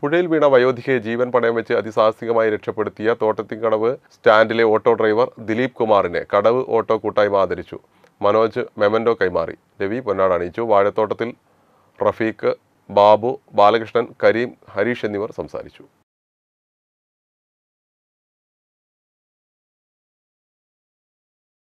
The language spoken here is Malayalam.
പുഴയിൽ വീണ വയോധികയെ ജീവൻ പണയം വെച്ച് അതിസാഹസികമായി രക്ഷപ്പെടുത്തിയ തോട്ടത്തിൻകടവ് സ്റ്റാൻഡിലെ ഓട്ടോ ഡ്രൈവർ ദിലീപ് കുമാറിനെ കടവ് ഓട്ടോ കൂട്ടായ്മ ആദരിച്ചു. മനോജ് മെമൻഡോ കൈമാറി. രവി പൊന്നാട് അണിയിച്ചു. വാഴത്തോട്ടത്തിൽ റഫീഖ് ബാബു ബാലകൃഷ്ണൻ കരീം ഹരീഷ് എന്നിവർ സംസാരിച്ചു.